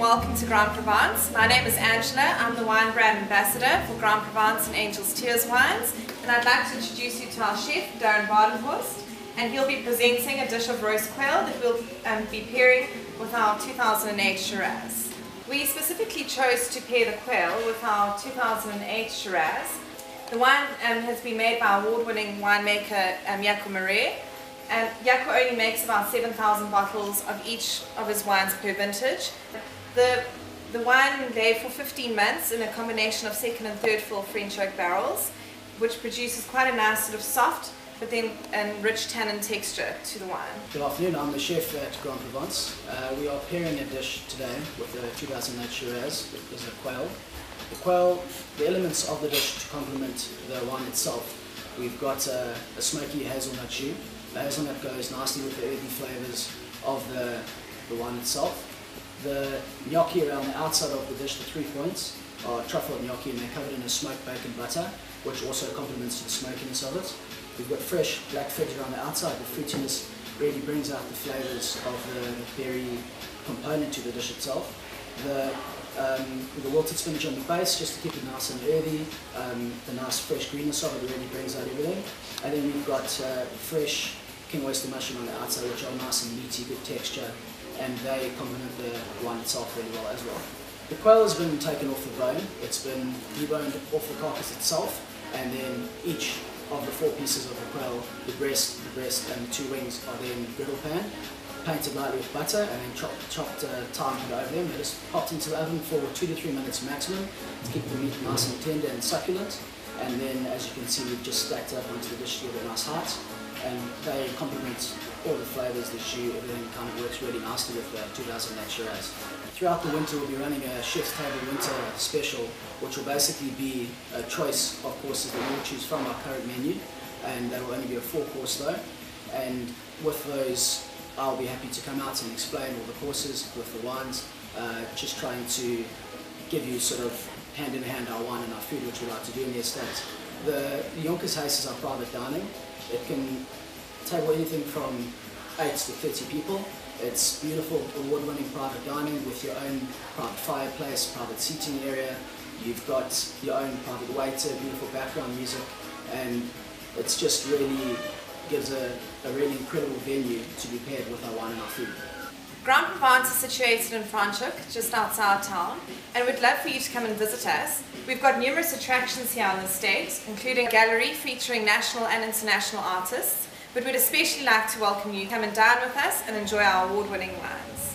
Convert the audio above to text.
welcome to Grande Provence. My name is Angela. I'm the wine brand ambassador for Grande Provence and Angel's Tears wines. And I'd like to introduce you to our chef, Darren Badenhorst. And he'll be presenting a dish of roast quail that we'll um, be pairing with our 2008 Shiraz. We specifically chose to pair the quail with our 2008 Shiraz. The wine um, has been made by award-winning winemaker um, Jaco Marais and Jaco only makes about 7,000 bottles of each of his wines per vintage. The, the wine lay for 15 months in a combination of second and third fill French oak barrels, which produces quite a nice sort of soft but then and rich tannin texture to the wine. Good afternoon, I'm the chef at Grande Provence. Uh, we are pairing a dish today with the 2008 Shiraz, which is a quail. The quail, the elements of the dish to complement the wine itself. We've got a, a smoky hazelnut jus, the hazelnut goes nicely with the earthy flavours of the, the wine itself. The gnocchi around the outside of the dish, the three points, are truffle gnocchi and they're covered in a smoked bacon butter, which also complements the smokiness of it. We've got fresh black figs around the outside. The fruitiness really brings out the flavours of the berry component to the dish itself. The um, the wilted spinach on the base just to keep it nice and earthy. Um, the nice fresh greenness of it really brings out everything. And then we've got uh, fresh king oyster mushroom on the outside, which are nice and meaty, good texture, and they complement the wine itself really well as well. The quail has been taken off the bone, it's been deboned off the carcass itself, and then each of the four pieces of the quail, the breast, the breast, and the two wings are then griddle pan, painted lightly with butter, and then chopped, chopped uh, thyme put over them. They're just popped into the oven for two to three minutes maximum to keep the meat nice and tender and succulent. And then, as you can see, we've just stacked up onto the dish to give a nice height and they complement all the flavours, the jus, everything kind of works really nicely with the 2008 Shiraz. Throughout the winter we'll be running a Chef's Table Winter special which will basically be a choice of courses that we'll choose from our current menu and that will only be a four course though and with those I'll be happy to come out and explain all the courses with the wines uh, just trying to give you sort of hand in hand our wine and our food which we like to do in the estate. The Yonkers House is our private dining it can table anything from 8 to 30 people. It's beautiful, award-winning private dining with your own private fireplace, private seating area. You've got your own private waiter, beautiful background music, and it's just really gives a, a really incredible venue to be paired with our wine and our food. Grande Provence is situated in Franschhoek, just outside town, and we'd love for you to come and visit us. We've got numerous attractions here in the state, including a gallery featuring national and international artists, but we'd especially like to welcome you to come and dine with us and enjoy our award-winning wine.